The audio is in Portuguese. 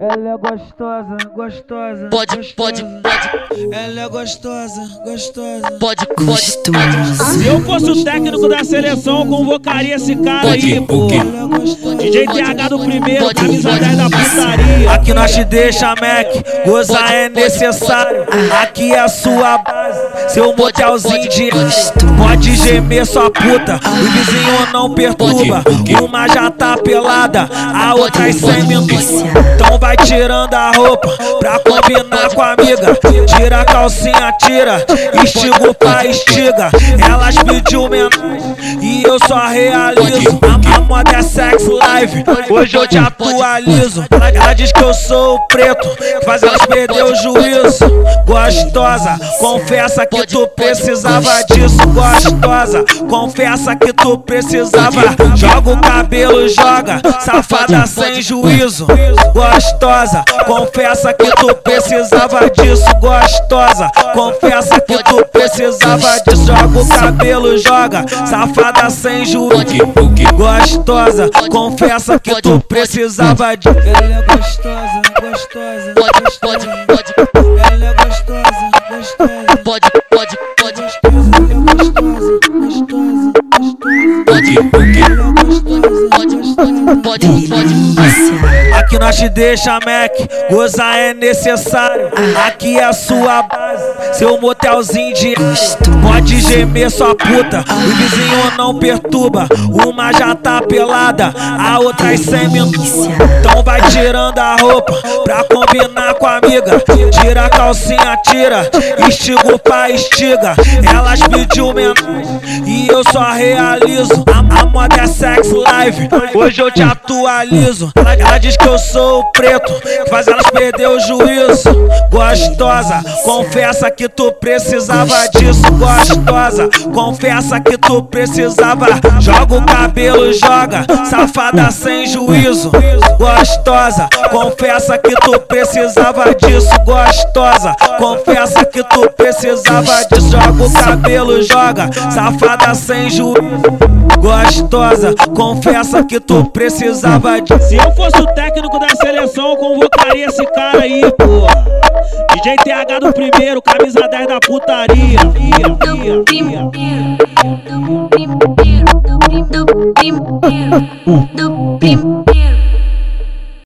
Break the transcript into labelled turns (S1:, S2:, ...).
S1: Ela é gostosa, gostosa.
S2: Pode,
S1: gostosa.
S2: pode, pode.
S1: Ela é gostosa, gostosa.
S2: Pode, pode, pode.
S3: Se eu fosse o técnico da seleção, eu convocaria esse cara aí, pô.
S1: Ela é gostosa.
S3: DJ TH do primeiro,
S2: Pode,
S3: camisa
S2: pode.
S3: 10 da putaria.
S1: Aqui nós te deixa, Mac, gozar
S2: Pode,
S1: é
S2: pode,
S1: necessário. Aqui é a sua base, seu
S2: Pode,
S1: motelzinho
S2: pode,
S1: de
S2: pode.
S1: Pode gemer sua puta, o vizinho não perturba. Uma já tá pelada, a outra é sem minutos. Vai tirando a roupa pra combinar com a amiga. Tira a calcinha, tira, estiga o pai, estiga. Elas pediu menor e eu só realizo. A, a moda é sex live, hoje eu te atualizo. Ela, ela diz que eu sou o preto, que faz elas perder o juízo. Gostosa, confessa que tu precisava disso. Gostosa, confessa que tu precisava. Joga o cabelo, joga, safada sem juízo. Gostosa, confessa que tu precisava disso. Gostosa, confessa que tu precisava disso. Joga o cabelo, joga, safada sem juízo. Gostosa, confessa que tu precisava disso. Ela é gostosa, gostosa,
S2: Pode, pode, pode.
S1: Ela é gostosa, gostosa.
S2: Pode, pode, pode.
S1: É gostosa, gostosa, gostosa.
S2: Pode,
S1: Ela é gostosa,
S2: pode, pode, pode.
S1: Aqui nós te deixa, Mac, gozar é necessário. Aqui é a sua base, seu motelzinho de Pode gemer sua puta, o vizinho não perturba. Uma já tá pelada, a outra é sem minutos. Então vai tirando a roupa pra combinar com a amiga. Tira a calcinha, tira, estiga o pai, estiga. Elas pediu menor e eu só realizo. A, a moda é sex live, hoje eu te atualizo. Ela, ela diz que eu sou o preto, que faz elas perder o juízo. Gostosa, confessa que tu precisava disso. Gostosa, confessa que tu precisava. Joga o cabelo, joga, safada sem juízo. Gostosa, confessa que tu precisava disso. Gostosa, confessa que tu precisava disso. Joga o cabelo, joga, safada sem juízo. Gostosa, confessa que tu precisava disso.
S3: Se eu fosse o técnico da seleção, eu convocaria esse cara aí, pô. DJ TH do primeiro, camisa 10 da putaria.
S4: Do primeiro, do primeiro, do primeiro, do primeiro.